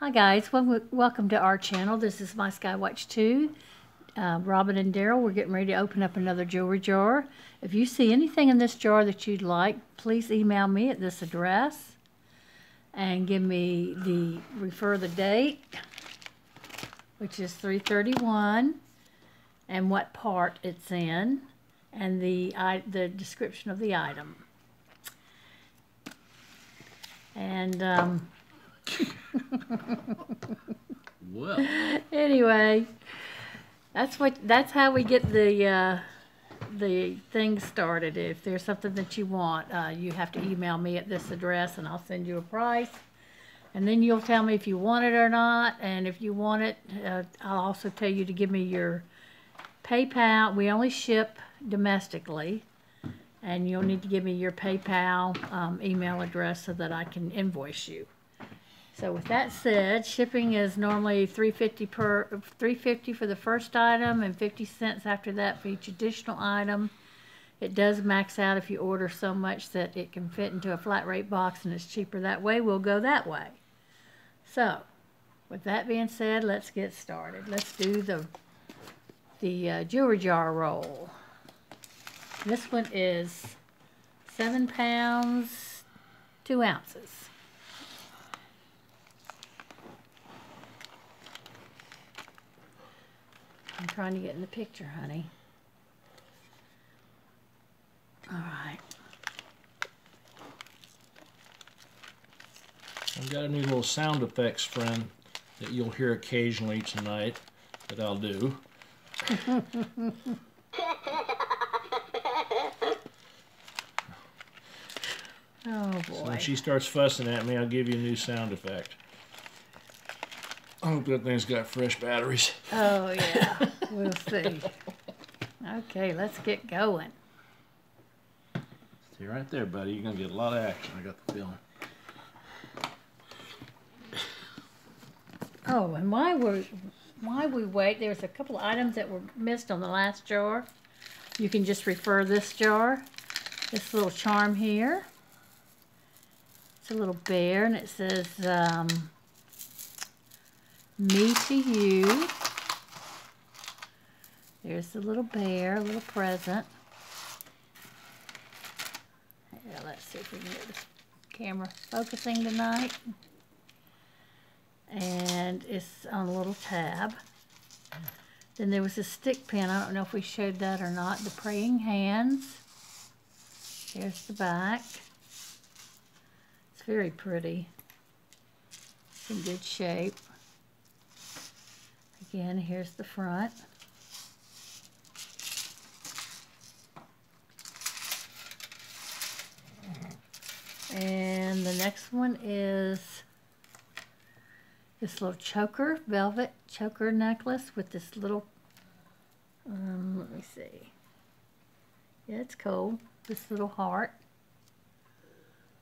Hi guys, Wel- welcome to our channel. This is My Skywatch 2. Uh, Robin and Daryl, we're getting ready to open up another jewelry jar. If you see anything in this jar that you'd like, please email me at this address and give me the, refer the date, which is 331, and what part it's in, and the, I, the description of the item. And, um, Well, anyway, that's what that's how we get the uh, the thing started. If there's something that you want, uh, you have to email me at this address, and I'll send you a price. And then you'll tell me if you want it or not. And if you want it, uh, I'll also tell you to give me your PayPal. We only ship domestically, and you'll need to give me your PayPal um, email address so that I can invoice you. So with that said, shipping is normally three fifty per, three fifty for the first item and fifty cents after that for each additional item. It does max out if you order so much that it can fit into a flat rate box and it's cheaper that way, we'll go that way. So, with that being said, let's get started. Let's do the, the uh, jewelry jar roll. This one is seven pounds, two ounces. I'm trying to get in the picture, honey. All right. I've got a new little sound effects friend that you'll hear occasionally tonight that I'll do. Oh So boy. when she starts fussing at me, I'll give you a new sound effect. I hope that thing's got fresh batteries. Oh yeah. we'll see. Okay, let's get going. See right there, buddy. You're gonna get a lot of action. I got the feeling. Oh, and why we why we wait? There's a couple of items that were missed on the last jar. You can just refer this jar. This little charm here. It's a little bear, and it says um, "Me to you." There's the little bear, a little present. Yeah, let's see if we can get the camera focusing tonight and it's on a little tab. Then there was a stick pin. I don't know if we showed that or not. The praying hands. Here's the back. It's very pretty. It's in good shape. Again, here's the front. And the next one is this little choker, velvet choker necklace with this little, um, let me see. Yeah, it's cool. This little heart,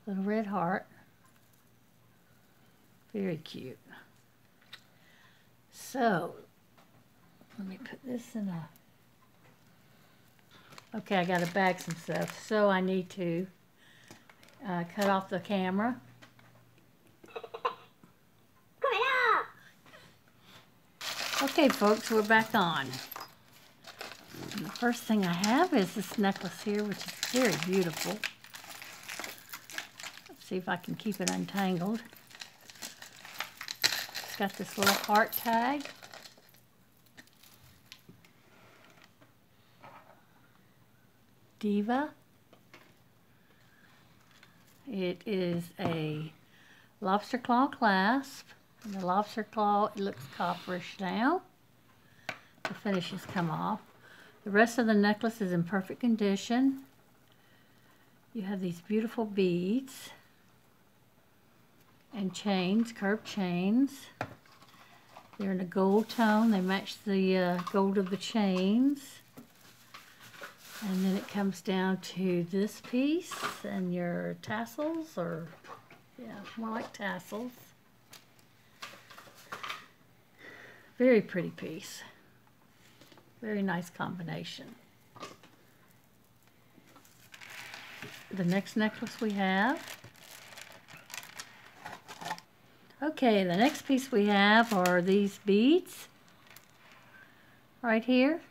little red heart. Very cute. So, let me put this in a, okay, I gotta bag some stuff. So I need to uh, cut off the camera. Okay, folks, we're back on. And the first thing I have is this necklace here, which is very beautiful. Let's see if I can keep it untangled. Got this little heart tag. Diva. It is a lobster claw clasp. And the lobster claw, it looks copperish now. The finishes come off. The rest of the necklace is in perfect condition. You have these beautiful beads and chains, curved chains. They're in a gold tone. They match the uh, gold of the chains. And then it comes down to this piece and your tassels, or yeah, more like tassels. Very pretty piece. Very nice combination. The next necklace we have Okay, the next piece we have are these beads right here.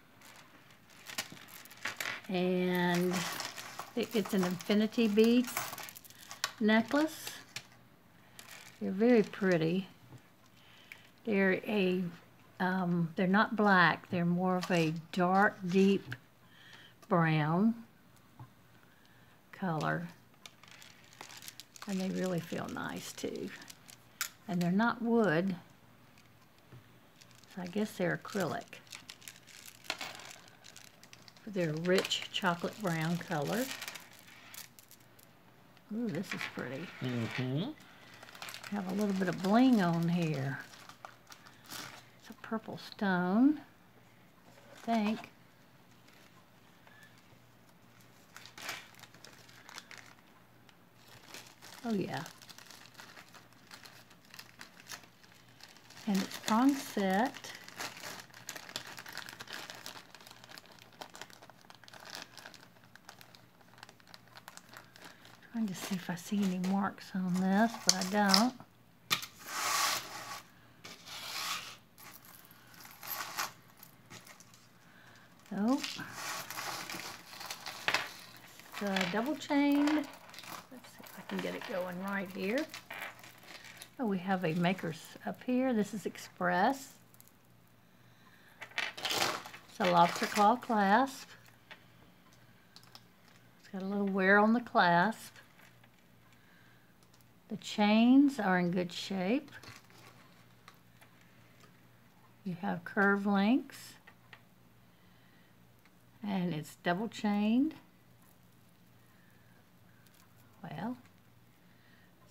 And it's an infinity beads necklace. They're very pretty. They're a, um, they're not black, they're more of a dark, deep brown color. And they really feel nice too. And they're not wood. So I guess they're acrylic. But They're a rich chocolate brown color. Ooh, this is pretty. Mm-hmm. Have a little bit of bling on here. It's a purple stone, I think. Oh yeah. And it's prong set. Trying to see if I see any marks on this, but I don't. Nope. It's uh, double chained. Let's see if I can get it going right here. Oh, we have a maker's up here. This is Express. It's a lobster claw clasp. It's got a little wear on the clasp. The chains are in good shape. You have curve links. And it's double chained. Well,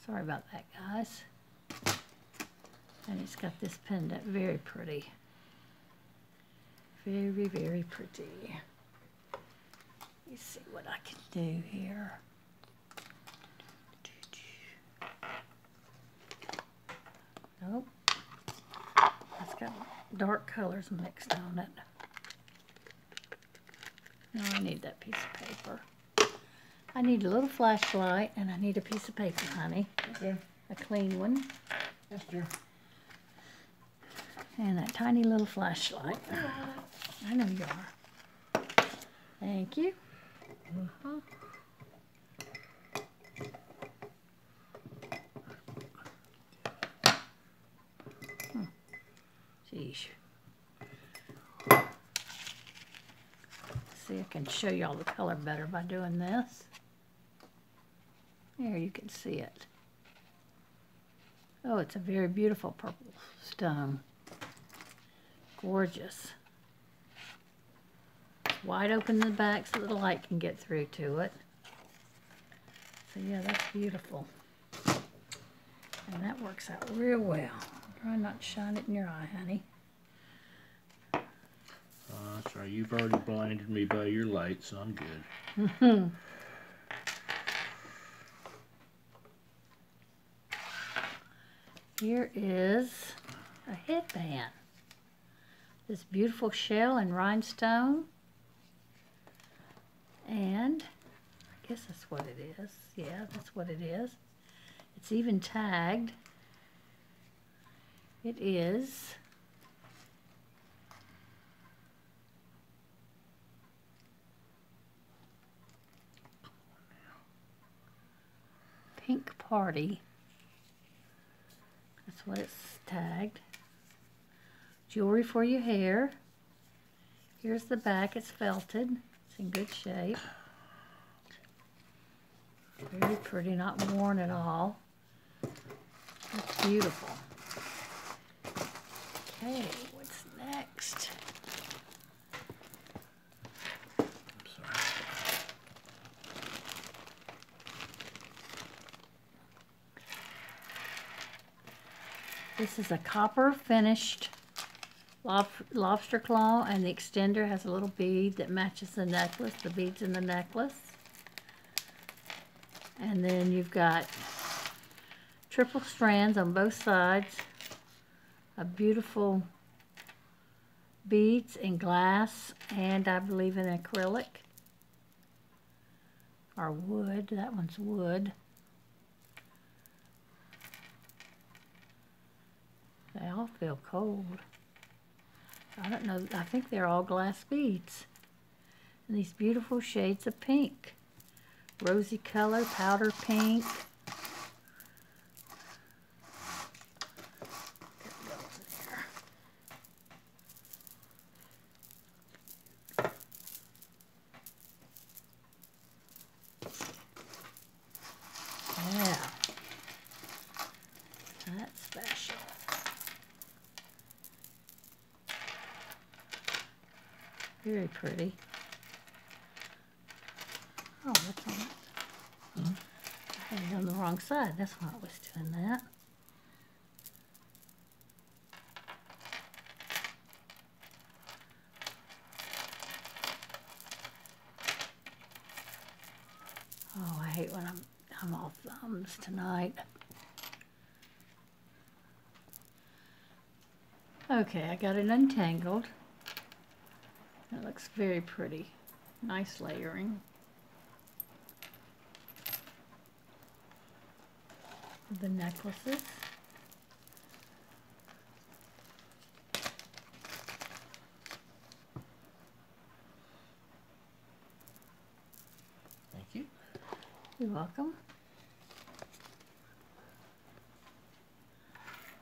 sorry about that, guys. And it's got this pendant, very pretty. Very, very pretty. Let me see what I can do here. Nope. It's got dark colors mixed on it. No, I need that piece of paper. I need a little flashlight and I need a piece of paper, honey. Okay. A clean one. Yes, dear. And that tiny little flashlight. I know you are. Thank you. Uh-huh. Hmm. Geesh. See, I can show you all the color better by doing this. There, you can see it. Oh, it's a very beautiful purple stone. Gorgeous. Wide open in the back so the light can get through to it. So yeah, that's beautiful. And that works out real well. Try not to shine it in your eye, honey. Uh, that's right. You've already blinded me by your light, so I'm good. Here is a headband. This beautiful shell and rhinestone. And I guess that's what it is. Yeah, that's what it is. It's even tagged. It is Pink Party. That's what it's tagged. Jewelry for your hair. Here's the back. It's felted. It's in good shape. Very pretty, not worn at all. That's beautiful. Okay, what's next? This is a copper finished lob lobster claw and the extender has a little bead that matches the necklace, the beads in the necklace. And then you've got triple strands on both sides of beautiful beads in glass and I believe in acrylic or wood. That one's wood. They all feel cold. I don't know, I think they're all glass beads. And these beautiful shades of pink. Rosy color, powder pink. Get those there. Yeah. That's special. Very pretty. Oh, that's on it. I had it on the wrong side. That's why it was doing that. Oh, I hate when I'm I'm all thumbs tonight. Okay, I got it untangled. Looks very pretty. Nice layering. The necklaces. Thank you. You're welcome.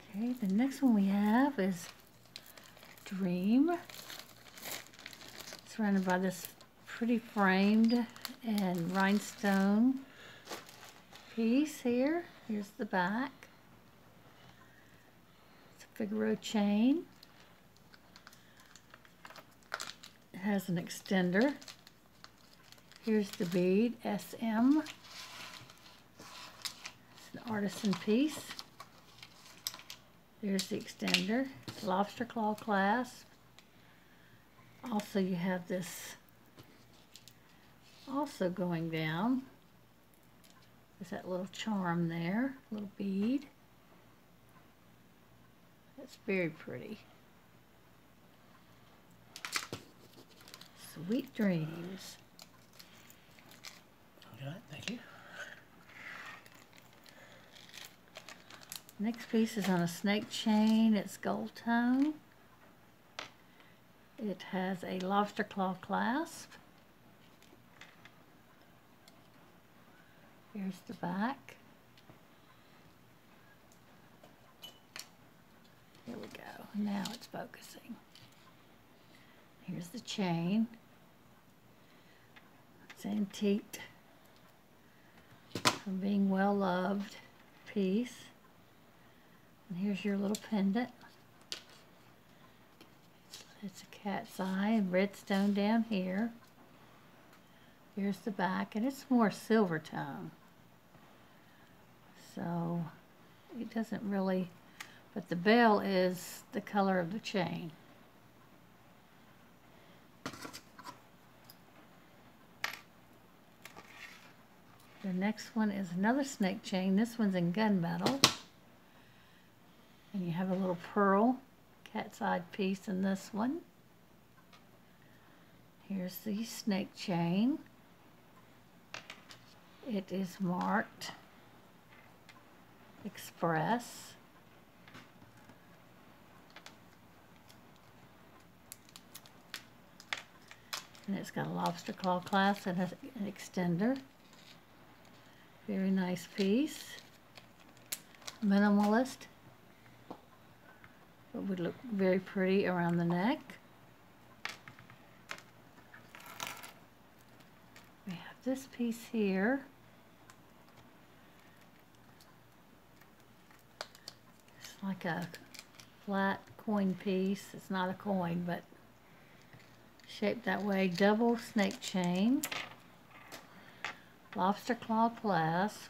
Okay, the next one we have is Dream. Surrounded by this pretty framed and rhinestone piece here. Here's the back. It's a Figaro chain. It has an extender. Here's the bead, SM. It's an artisan piece. There's the extender, lobster claw clasp. Also you have this also going down. There's that little charm there, little bead. That's very pretty. Sweet dreams. Got. Thank you. Next piece is on a snake chain. It's gold tone. It has a lobster claw clasp. Here's the back. Here we go. Now it's focusing. Here's the chain. It's antiqued from being well loved piece. And here's your little pendant. It's a cat's eye and red stone down here. Here's the back, and it's more silver tone. So it doesn't really, but the bell is the color of the chain. The next one is another snake chain. This one's in gunmetal. And you have a little pearl cat's eye piece in this one. Here's the snake chain. It is marked Express. And it's got a lobster claw clasp and an extender. Very nice piece. Minimalist. But would look very pretty around the neck. We have this piece here. It's like a flat coin piece. It's not a coin, but shaped that way. Double snake chain. Lobster claw clasp.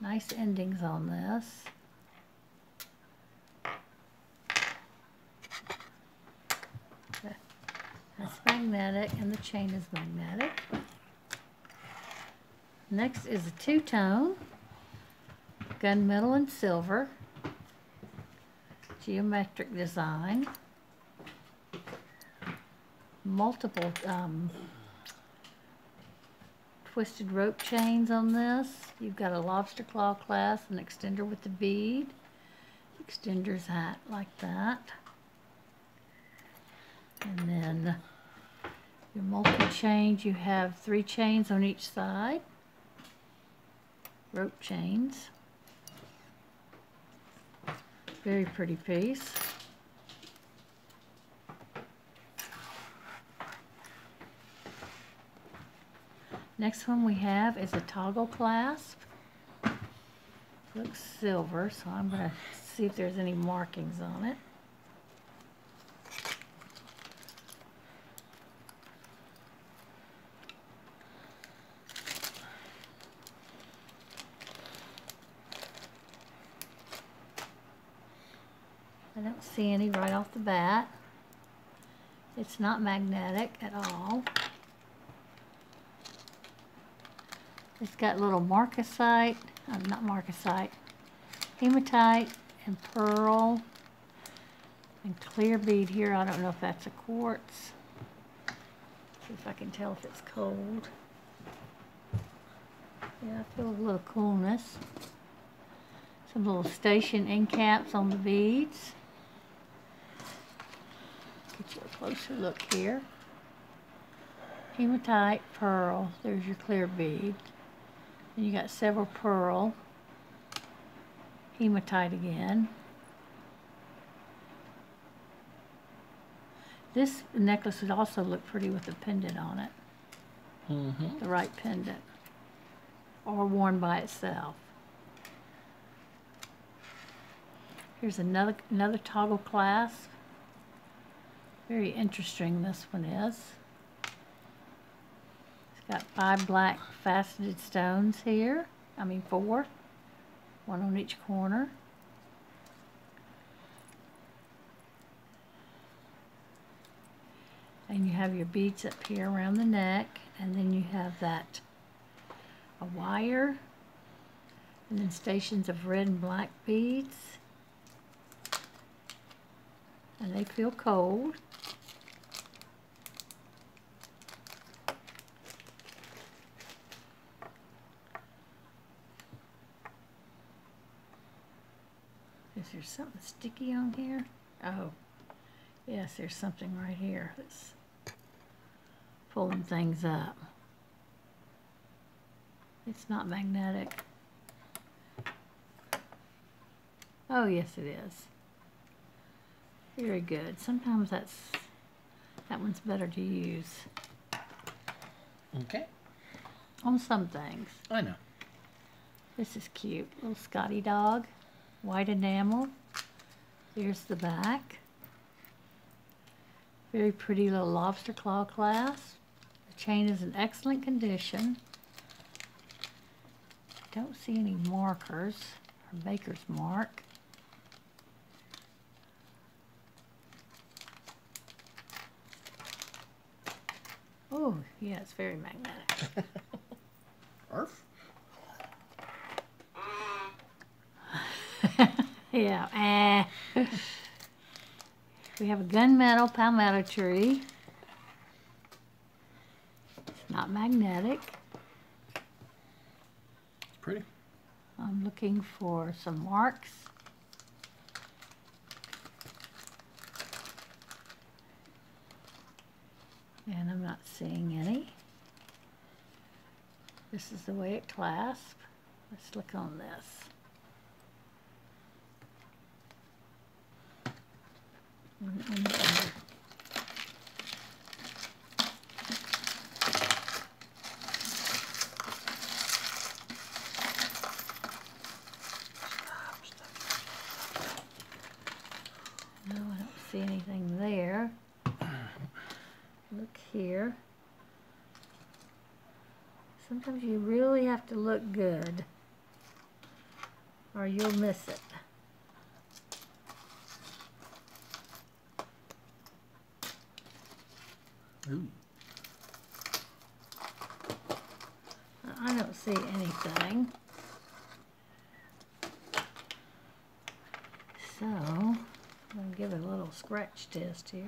Nice endings on this. That's magnetic and the chain is magnetic. Next is a two-tone, gunmetal and silver, geometric design, multiple um, twisted rope chains on this. You've got a lobster claw clasp, an extender with the bead. extender's hat like that. And then your multi-chains, you have three chains on each side. Rope chains. Very pretty piece. Next one we have is a toggle clasp. Looks silver, so I'm gonna see if there's any markings on it. Don't see any right off the bat. It's not magnetic at all. It's got little marcasite, uh, not marcasite, hematite and pearl and clear bead here. I don't know if that's a quartz. See if I can tell if it's cold. Yeah, I feel a little coolness. Some little station end caps on the beads. Get you a closer look here. Hematite, pearl, there's your clear bead. And you got several pearl, hematite again. This necklace would also look pretty with a pendant on it, Mm-hmm. the right pendant, or worn by itself. Here's another another toggle clasp. Very interesting this one is. It's got five black faceted stones here. I mean four. One on each corner. And you have your beads up here around the neck. And then you have that a wire. And then stations of red and black beads. And they feel cold. Is there something sticky on here? Oh, yes, there's something right here that's pulling things up. It's not magnetic. Oh, yes, it is. Very good. Sometimes that's that one's better to use Okay. on some things. I know. This is cute. Little Scotty dog. White enamel. Here's the back. Very pretty little lobster claw clasp. The chain is in excellent condition. Don't see any markers or baker's mark. Oh, yeah, it's very magnetic. Arf. Yeah, eh. we have a gunmetal palmetto tree. It's not magnetic. It's pretty. I'm looking for some marks. And I'm not seeing any. This is the way it clasps. Let's look on this. On the under. No, I don't see anything there. Look here. Sometimes you really have to look good or you'll miss it. Ooh. I don't see anything. So, I'm gonna give it a little scratch test here.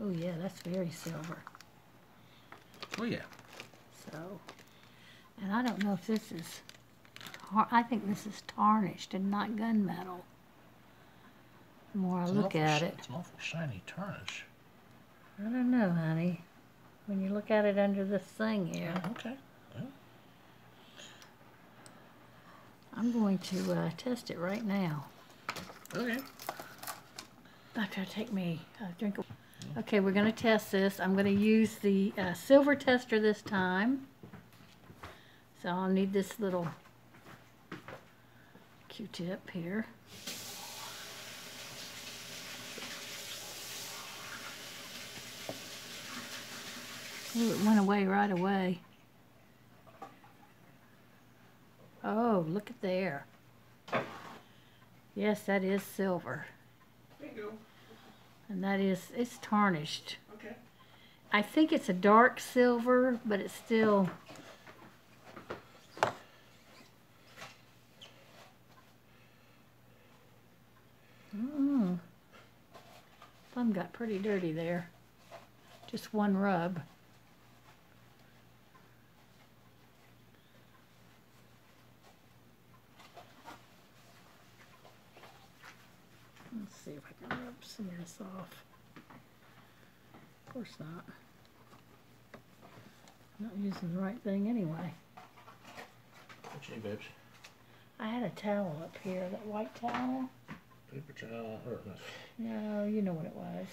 Oh yeah, that's very silver. Oh yeah. So, and I don't know if this is tar- I think this is tarnished and not gunmetal. The more I It's an look awful at it, It's an awful shiny tarnish. I don't know, honey. When you look at it under this thing here, Okay. I'm going to uh, test it right now. Okay. After I take me a drink of. Okay, we're gonna test this. I'm gonna use the uh, silver tester this time. So I'll need this little Q-tip here. Ooh, it went away right away. Oh, look at there. Yes, that is silver. Bingo. And that is, it's tarnished. Okay. I think it's a dark silver, but it's still. Mm. Thumb got pretty dirty there. Just one rub. Let's see if I can rub some of this off. Of course not. I'm Not using the right thing anyway. Your babes? I had a towel up here, that white towel. Paper towel or No, you know what it was.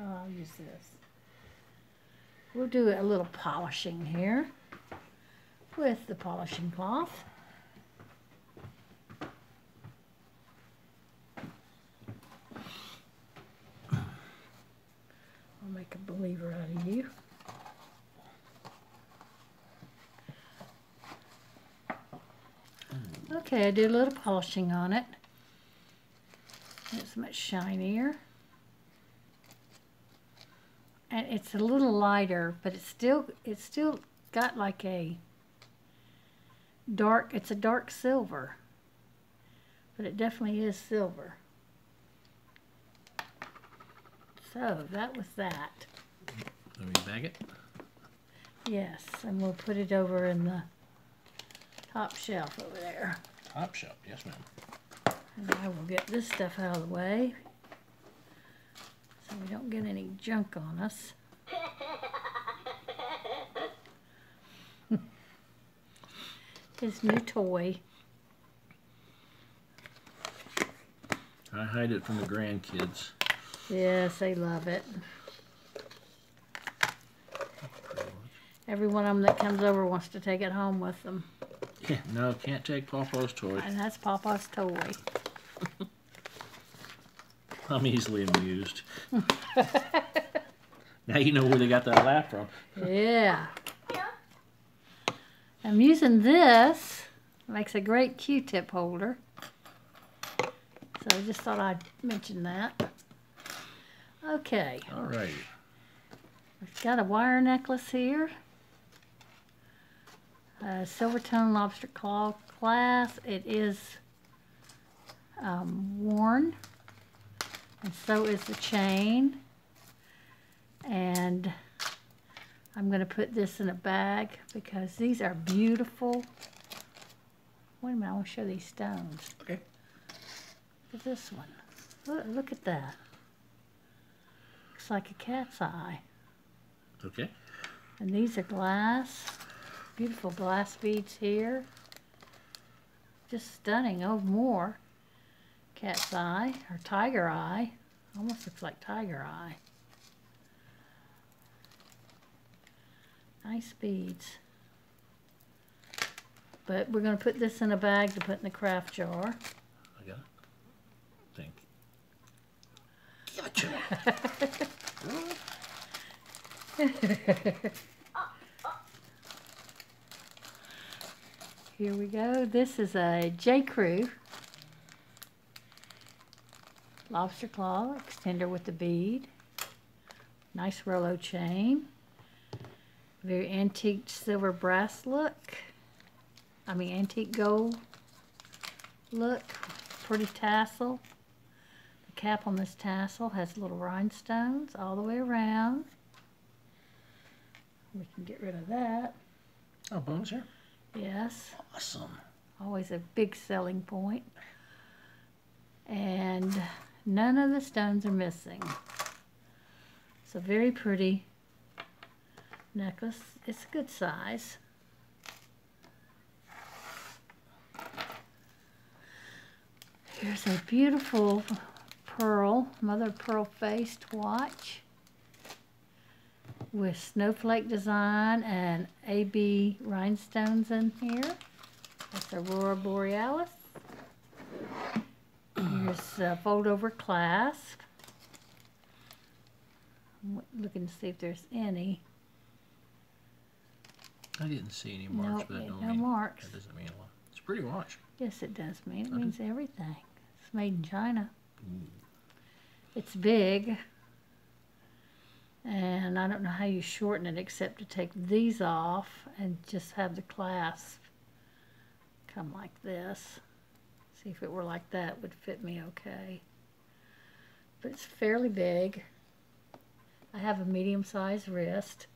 Oh, I'll use this. We'll do a little polishing here with the polishing cloth. I'll make a believer out of you. Okay, I did a little polishing on it. Much shinier. And it's a little lighter, but it's still it's still got like a dark it's a dark silver. But it definitely is silver. So that was that. Let me bag it. Yes, and we'll put it over in the top shelf over there. Top shelf. Yes, ma'am. And I will get this stuff out of the way so we don't get any junk on us. His new toy. I hide it from the grandkids. Yes, they love it. Every one of them that comes over wants to take it home with them. Yeah, no, can't take Papa's toy. And that's Papa's toy. I'm easily amused. now you know where they got that laugh from. Yeah. I'm using this. Makes a great Q-tip holder. So I just thought I'd mention that. Okay, All right. I've got a wire necklace here. A silver tone lobster claw clasp. It is um, worn, and so is the chain. And I'm going to put this in a bag because these are beautiful. Wait a minute, I want to show these stones. Okay. Look at this one. Look, look at that. Looks like a cat's eye. Okay. And these are glass, beautiful glass beads here. Just stunning. Oh, more. Cat's eye or tiger eye. Almost looks like tiger eye. Nice beads. But we're going to put this in a bag to put in the craft jar. I got it. Thank you. Gotcha. Here we go. This is a J. Crew lobster claw extender with the bead. Nice Rolo chain. Very antique silver brass look. I mean antique gold look. Pretty tassel. The cap on this tassel has little rhinestones all the way around. We can get rid of that. Oh, Bones here? Yes. Awesome. always a big selling point. And none of the stones are missing. So very pretty necklace. It's a good size. Here's a beautiful pearl, mother pearl faced watch with snowflake design and AB rhinestones in here. That's Aurora Borealis. Here's a uh, fold over clasp. I'm looking to see if there's any. I didn't see any marks, No, but that don't no mean marks. that doesn't mean a lot. It's a pretty watch. Yes, it does mean. It Okay. means everything. It's made in China. It's big. And I don't know how you shorten it except to take these off and just have the clasp come like this. See if it were like that would fit me okay. But it's fairly big. I have a medium sized wrist.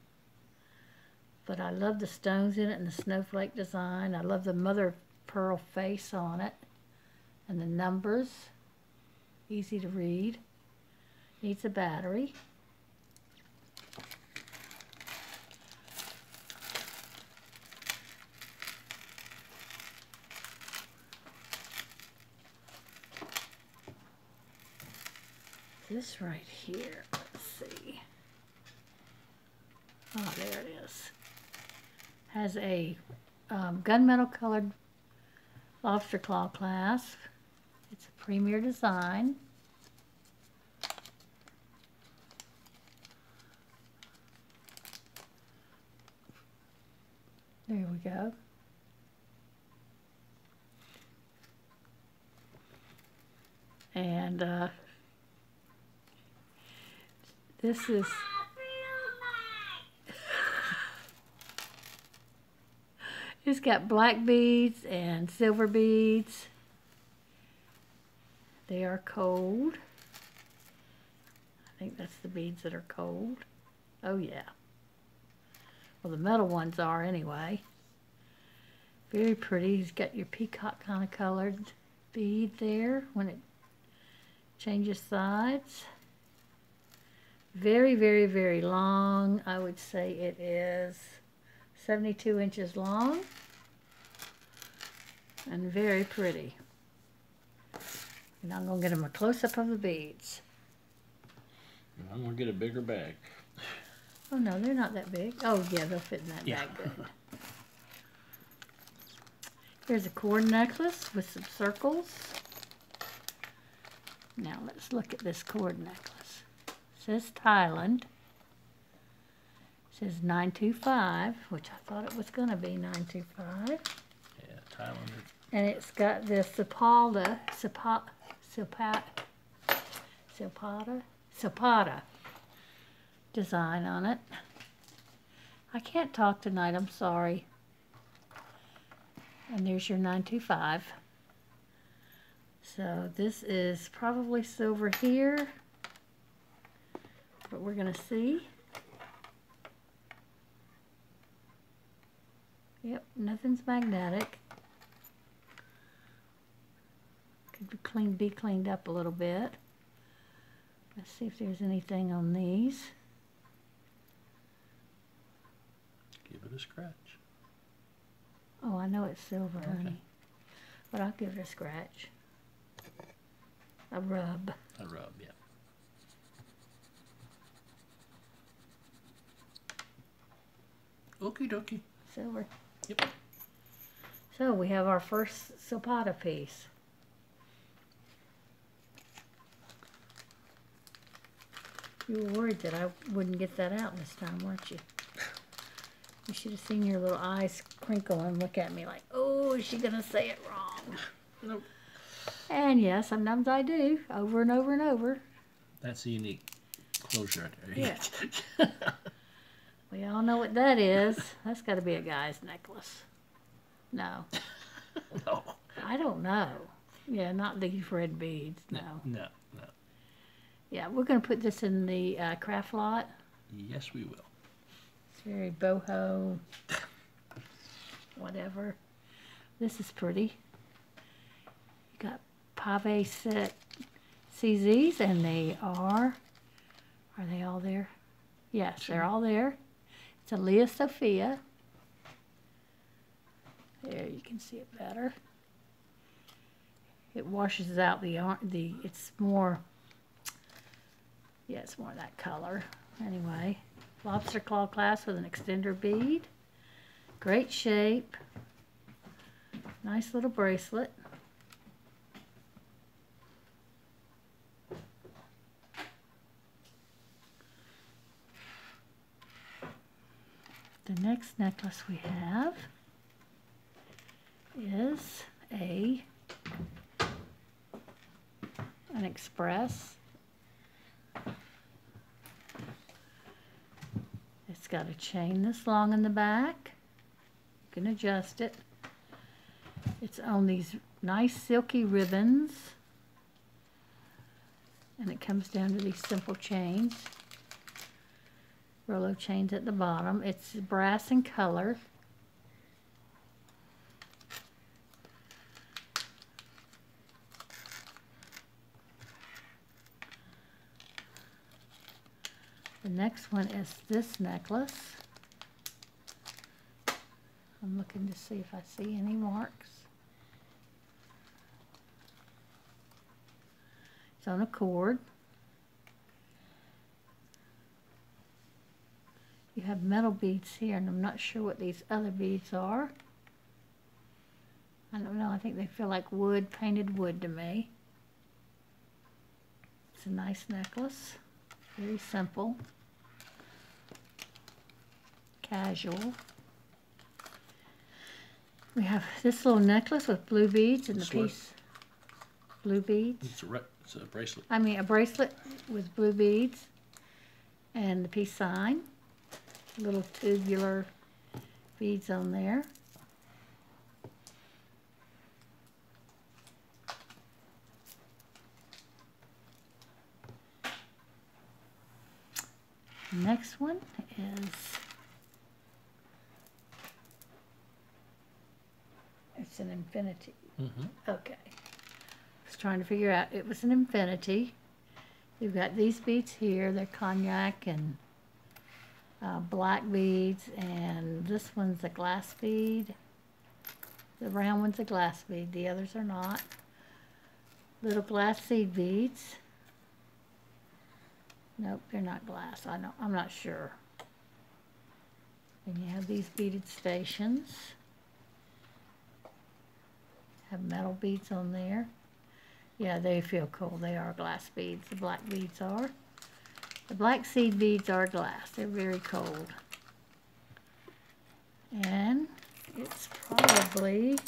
But I love the stones in it and the snowflake design. I love the mother of pearl face on it and the numbers easy to read needs a battery this right here let's see oh there it is has a um, gunmetal colored lobster claw clasp. It's a premier design. There we go. And uh, this is It's got black beads and silver beads. They are cold. I think that's the beads that are cold. Oh yeah. Well, the metal ones are anyway. Very pretty. He's got your peacock kind of colored bead there when it changes sides. Very, very, very long. I would say it is 72 inches long and very pretty. And I'm going to get him a close-up of the beads. I'm gonna get a bigger bag. Oh no, they're not that big. Oh yeah, they'll fit in that Yeah. bag good. Here's a cord necklace with some circles. Now let's look at this cord necklace. Says Thailand. It says 925, which I thought it was going to be 925. Yeah, Thailand. And it's got the Sapalda, Sapa, Sapata, Sapata design on it. I can't talk tonight, I'm sorry. And there's your 925. So this is probably silver here, but we're gonna see. Yep, nothing's magnetic. Could be clean, be cleaned up a little bit. Let's see if there's anything on these. Give it a scratch. Oh, I know it's silver, Okay. honey. But I'll give it a scratch. A rub. A rub, yeah. Okie dokie. Silver. Yep. So we have our first Silpada piece. You were worried that I wouldn't get that out this time, weren't you? You should have seen your little eyes crinkle and look at me like, oh, is she going to say it wrong? Nope. And yes, sometimes I do, over and over and over. That's a unique closure right. Yeah. We all know what that is. That's got to be a guy's necklace. No, no. I don't know. Yeah, not these red beads. No. No, no. Yeah, we're going to put this in the uh, craft lot. Yes, we will. It's very boho, whatever. This is pretty. You got pave set CZs and they are, are they all there? Yes, they're all there. It's a Lia Sophia. There, you can see it better. It washes out the, the, it's more, yeah, it's more that color. Anyway, lobster claw clasp with an extender bead. Great shape. Nice little bracelet. The next necklace we have is a an express. It's got a chain this long in the back. You can adjust it. It's on these nice silky ribbons. And it comes down to these simple chains. Rolo chains at the bottom. It's brass in color. The next one is this necklace. I'm looking to see if I see any marks. It's on a cord. You have metal beads here, and I'm not sure what these other beads are. I don't know, I think they feel like wood, painted wood to me. It's a nice necklace, very simple, casual. We have this little necklace with blue beads and the Slut. piece, blue beads. It's a, re- it's a bracelet. I mean, a bracelet with blue beads and the peace sign, little tubular beads on there. Next one is it's an infinity. Mm-hmm. Okay. Was trying to figure out, it was an infinity. You've got these beads here, they're cognac and uh, black beads, and this one's a glass bead. The round one's a glass bead, the others are not. Little glass seed beads. Nope, they're not glass, I know, I'm not sure. And you have these beaded stations. Have metal beads on there. Yeah, they feel cool. They are glass beads. The black beads are. The black seed beads are glass. They're very cold. And it's probably